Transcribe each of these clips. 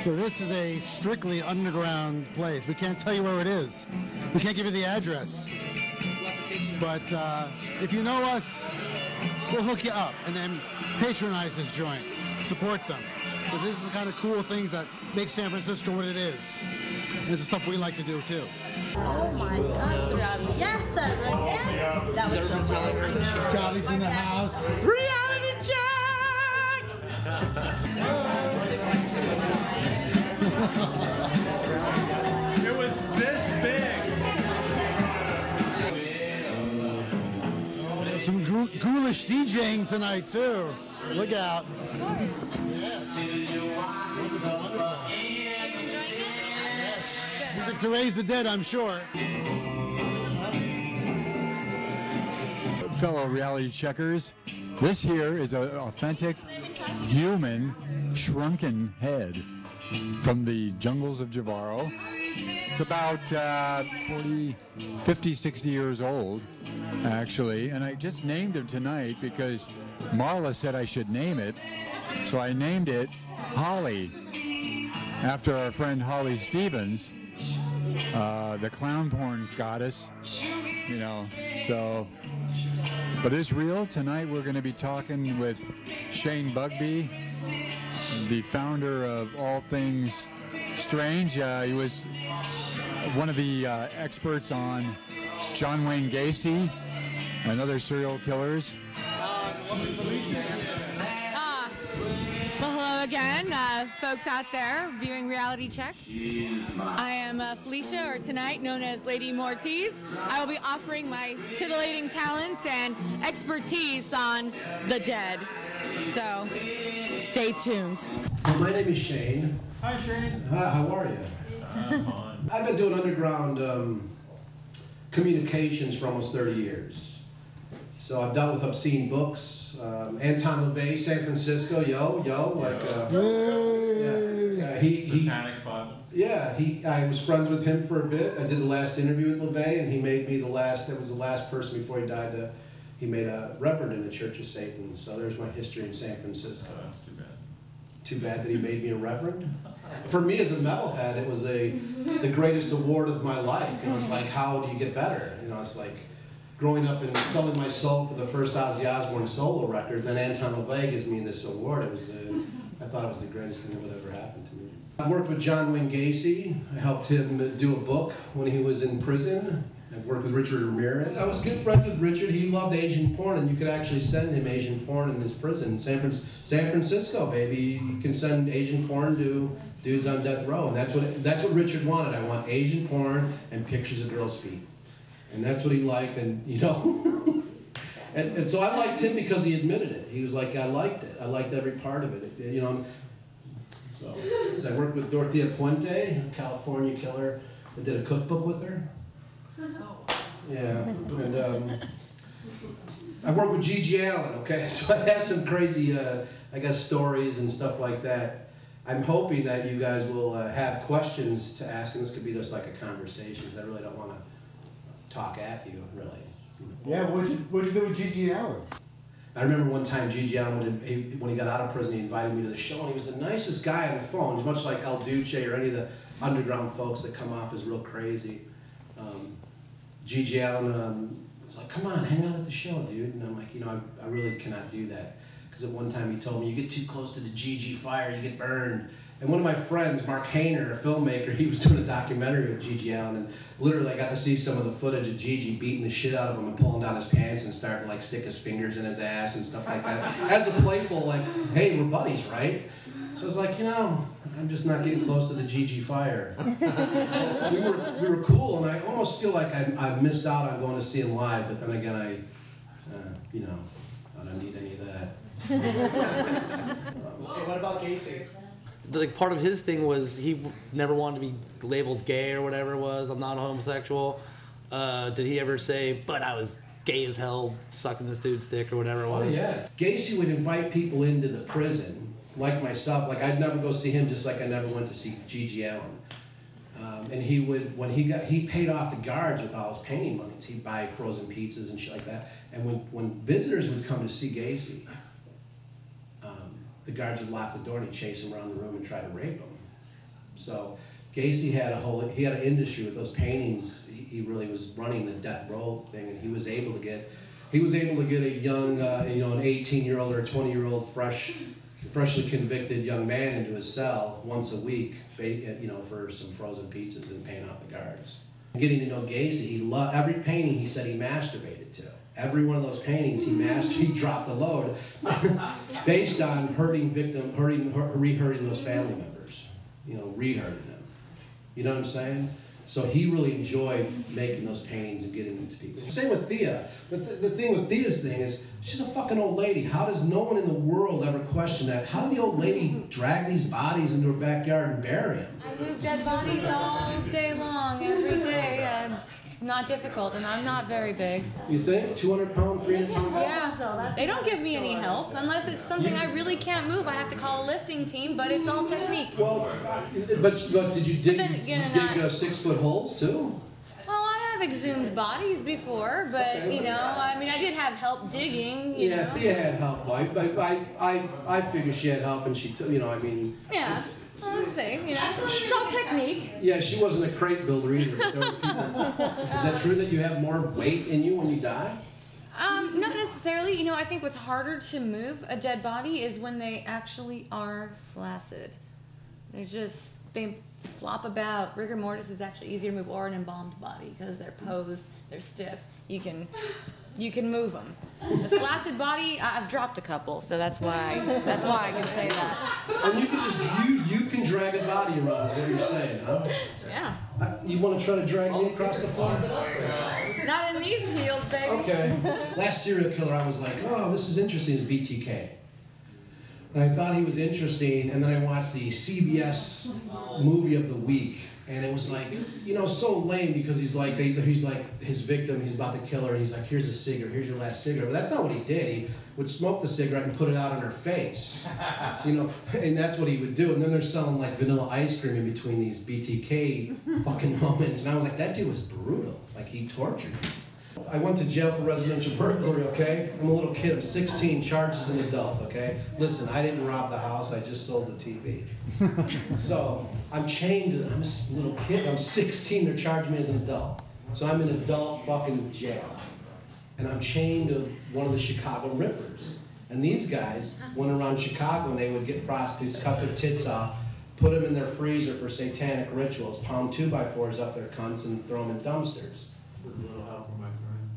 So this is a strictly underground place. We can't tell you where it is. We can't give you the address. But uh, if you know us, we'll hook you up and then patronize this joint. Support them. Because this is the kind of cool things that make San Francisco what it is. And this is stuff we like to do too. Oh my god, throughout yes, says again. That was so good. Scotty's in the house. Reality check! It was this big. Some ghoulish DJing tonight too. Look out. To raise the dead, I'm sure. fellow reality checkers. This here is an authentic human shrunken head from the jungles of Jivaro. It's about uh, 40, 50, 60 years old, actually. And I just named him tonight because Marla said I should name it. So I named it Holly, after our friend Holly Stevens, uh, the clown porn goddess. You know, so but it's real. Tonight we're going to be talking with Shane Bugbee, the founder of All Things Strange. Uh, he was one of the uh, experts on John Wayne Gacy and other serial killers. Well, hello again, uh, folks out there viewing Reality Check. I am uh, Felicia, or tonight known as Lady Mortiz. I will be offering my titillating talents and expertise on the dead. So, stay tuned. My name is Shane. Hi, Shane. Hi, how are you? I've been doing underground um, communications for almost 30 years. So I've dealt with obscene books. Um, Anton LaVey, San Francisco, yo, yo, like, uh, yeah, uh, he, he, yeah, he, I was friends with him for a bit. I did the last interview with LaVey, and he made me the last, that was the last person before he died to, he made a reverend in the Church of Satan. So there's my history in San Francisco. Oh, too bad. Too bad that he made me a reverend. For me as a metalhead, it was a the greatest award of my life. You know, it's like how do you get better? You know, it's like growing up and selling my soul for the first Ozzy Osbourne solo record. Then Anton LaVey gives me this award. It was the, I thought it was the greatest thing that would ever happen to me. I worked with John Wayne Gacy. I helped him do a book when he was in prison. I worked with Richard Ramirez. I was good friends with Richard. He loved Asian porn, and you could actually send him Asian porn in his prison. San, San Francisco, baby. You can send Asian porn to dudes on death row, and that's what that's what Richard wanted. I want Asian porn and pictures of girls' feet, and that's what he liked. And you know, and, and so I liked him because he admitted it. He was like, I liked it. I liked every part of it. You know. So I worked with Dorothea Puente, a California killer. I did a cookbook with her. Yeah, and um, I worked with GG Allin. Okay, so I have some crazy, uh, I guess, stories and stuff like that. I'm hoping that you guys will uh, have questions to ask, and this could be just like a conversation. Because I really don't want to talk at you, really. Yeah, what'd you, what'd you do with GG Allin? I remember one time GG Allin, when he, when he got out of prison, he invited me to the show, and he was the nicest guy on the phone. He's much like El Duce or any of the underground folks that come off as real crazy. Um, GG Allin um, was like, come on, hang out at the show, dude. And I'm like, you know, I, I really cannot do that. Because at one time he told me, you get too close to the GG fire, you get burned. And one of my friends, Mark Hejnar, a filmmaker, he was doing a documentary with GG Allin, and literally I got to see some of the footage of GG beating the shit out of him and pulling down his pants and starting like stick his fingers in his ass and stuff like that. As a playful, like, hey, we're buddies, right? So I was like, you know, I'm just not getting close to the GG fire. we were we were cool, and I almost feel like I, I missed out on going to see him live. But then again, I, uh, you know, I don't need any of that. Okay, what about Gacy? Like part of his thing was he never wanted to be labeled gay or whatever it was. I'm not a homosexual. Uh, did he ever say, "But I was gay as hell, sucking this dude's dick" or whatever it was? Oh was? yeah, Gacy would invite people into the prison, like myself. Like I'd never go see him, just like I never went to see GG Allin. Um, and he would, when he got, he paid off the guards with all his painting monies. He'd buy frozen pizzas and shit like that. And when, when visitors would come to see Gacy, the guards would lock the door and he'd chase him around the room and try to rape him. So Gacy had a whole, he had an industry with those paintings. He, he really was running the death row thing, and he was able to get, he was able to get a young, uh, you know, an 18-year-old or a 20-year-old fresh, freshly convicted young man into his cell once a week, you know, for some frozen pizzas and paying off the guards. Getting to know Gacy, he loved every painting. He said he masturbated to. Every one of those paintings, he mastered. He dropped the load, based on hurting victim, hurting, re-hurting those family members. You know, re-hurting them. You know what I'm saying? So he really enjoyed making those paintings and getting them to people. Same with Thea. But the, the thing with Thea's thing is, she's a fucking old lady. How does no one in the world ever question that? How did the old lady drag these bodies into her backyard and bury them? I move dead bodies all day long, every day. And it's not difficult, and I'm not very big. You think? 200 pound, 300 pound guys? Yeah, they don't give me any help unless it's something I really can't move. I have to call a lifting team, but it's all technique. Well, but, but did you dig, then again, dig uh, six foot holes too? Well, I have exhumed bodies before, but you know, I mean, I did have help digging. You Yeah, know. Thea had help. I, I, I, I figure she had help and she, took- you know, I mean, Yeah. Let's. You know, it's all technique. yeah, she wasn't a crate builder either. There were people- Is that true that you have more weight in you when you die? Um, not necessarily. You know, I think what's harder to move a dead body is when they actually are flaccid. They're just they flop about. Rigor mortis is actually easier to move or an embalmed body because they're posed, they're stiff. You can you can move them. The flaccid body, I've dropped a couple, so that's why that's why I can say that. And you can just, you, you can drag a body around, is what you're saying, huh? Yeah. Uh, You want to try to drag me across the floor? Not in these fields, baby. Okay. Last serial killer, I was like, oh, this is interesting, is BTK. And I thought he was interesting, and then I watched the CBS movie of the week, and it was like, you know, so lame because he's like, they, he's like his victim, he's about to kill her, and he's like, here's a cigarette, here's your last cigarette. But that's not what he did. He would smoke the cigarette and put it out on her face, you know, and that's what he would do. And then they're selling like vanilla ice cream in between these BTK fucking moments, and I was like, that dude was brutal. Like he tortured me. I went to jail for residential burglary, okay? I'm a little kid, I'm 16, charged as an adult, okay? Listen, I didn't rob the house, I just sold the TV. so, I'm chained, I'm a little kid, I'm 16, they're charging me as an adult. So I'm in adult fucking jail. And I'm chained to one of the Chicago Rippers. And these guys went around Chicago and they would get prostitutes, cut their tits off, put them in their freezer for satanic rituals, pound two by fours up their cunts and throw them in dumpsters.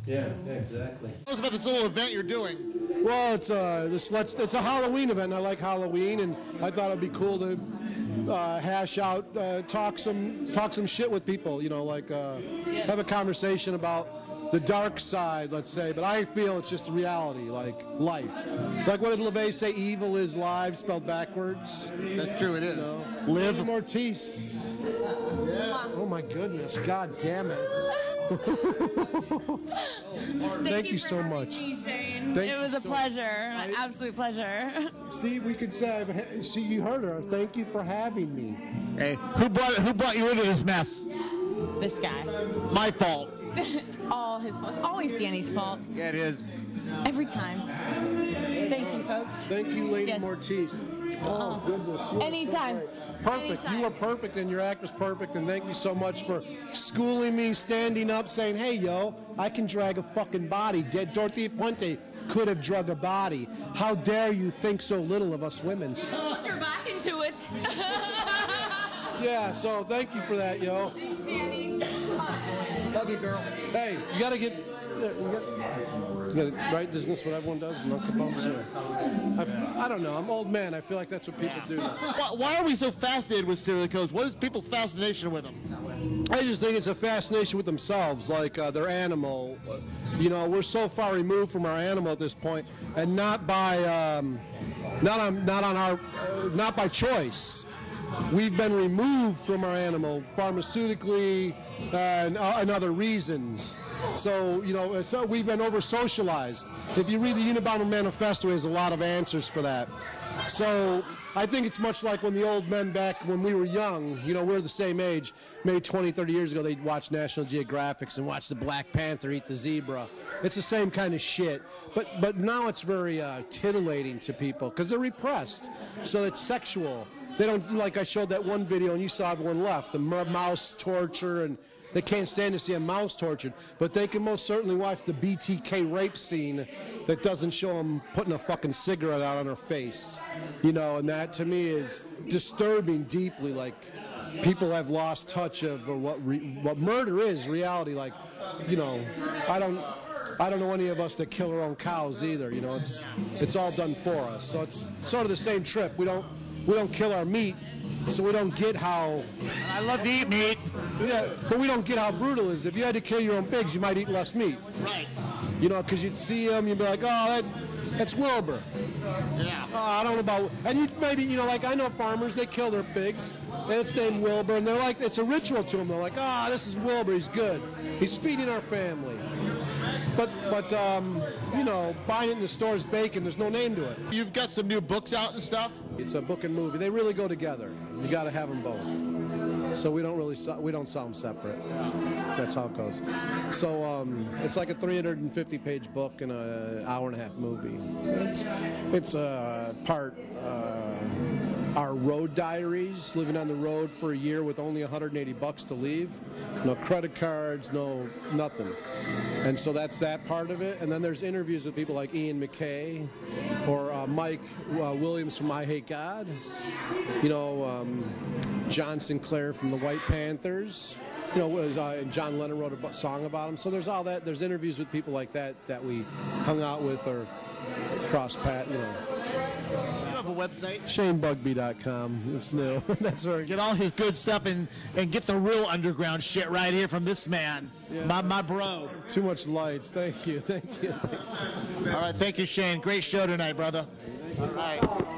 Yeah, yeah, exactly. Tell us about this little event you're doing. Well, it's uh, this let's it's a Halloween event. and I like Halloween, and I thought it'd be cool to uh, hash out, uh, talk some talk some shit with people. You know, like uh, have a conversation about the dark side, let's say. But I feel it's just reality, like life. Like what did LaVey say? Evil is live, spelled backwards. That's true, it is. You know? Live. Lady Mortiz. Oh my goodness, God damn it. Thank you for so much. me, Thank it was a so- pleasure, an absolute pleasure. See, we could say, see, you heard her. Thank you for having me. Hey, who brought who brought you into this mess? this guy. It's my fault. It's all his fault. It's always Danny's fault. Yeah, it is. Every time. Thank you, folks. Thank you, Lady Yes. Mortiz. Oh, goodness. You are Anytime. Perfect. Anytime. You were perfect, and your act was perfect. And thank you so much for schooling me, standing up, saying, "Hey, yo, I can drag a fucking body." Dead Dorothy Puente could have drug a body. How dare you think so little of us women? Put your back into it. Yeah. So thank you for that, yo. Love you, girl. Hey, you gotta get. You gotta, right? Isn't this what everyone does? No or- I, I don't know. I'm old man. I feel like that's what people do. Why, why are we so fascinated with serial killers? What is people's fascination with them? I just think it's a fascination with themselves, like uh, their animal. Uh, You know, we're so far removed from our animal at this point, and not by um, not on not on our uh, not by choice. We've been removed from our animal pharmaceutically uh, and, uh, and other reasons. So you know, so we've been over socialized. If you read the Unabomber Manifesto, there's a lot of answers for that. So I think it's much like when the old men back when we were young, you know, we're the same age, maybe 20, 30 years ago, they'd watch National Geographics and watch the Black Panther eat the zebra. It's the same kind of shit. But but now it's very uh, titillating to people because they're repressed. So it's sexual. They don't, like I showed that one video and you saw everyone left, the mouse torture and they can't stand to see a mouse tortured, but they can most certainly watch the BTK rape scene that doesn't show them putting a fucking cigarette out on her face. You know, and that to me is disturbing deeply. Like, people have lost touch of what what murder is reality. Like, you know, I don't. I don't know any of us that kill our own cows either. You know, it's it's all done for us. So it's sort of the same trip. We don't we don't kill our meat, so we don't get how. I love to eat meat. Yeah, but we don't get how brutal it is. If you had to kill your own pigs, you might eat less meat. Right. You know, because you'd see them, you'd be like, oh, that, that's Wilbur. Yeah. Oh, I don't know about, and you maybe, you know, like I know farmers, they kill their pigs, and it's named Wilbur, and they're like, it's a ritual to them. They're like, ah, this is Wilbur, he's good. He's feeding our family. But, but um, you know, buying it in the store is bacon, there's no name to it. You've got some new books out and stuff. It's a book and movie. They really go together. You got to have them both. So we don't really sell, we don't sell them separate. That's how it goes. So um, it's like a 350 page book and an hour and a half movie. It's, it's a part uh, our road diaries, living on the road for a year with only 180 bucks to leave, no credit cards, no nothing. And so that's that part of it. And then there's interviews with people like Ian MacKaye or uh, Mike uh, Williams from Eyehategod. You know, um, John Sinclair from the White Panthers. You know, was, uh, John Lennon wrote a song about him. So there's all that. There's interviews with people like that that we hung out with or cross pat. You know, a website. ShaneBugbee.com. It's new. That's right. Get all his good stuff and, and get the real underground shit right here from this man, my, my bro. Too much lights. Thank you. Thank you. All right, thank you, Shane. Great show tonight, brother. All right.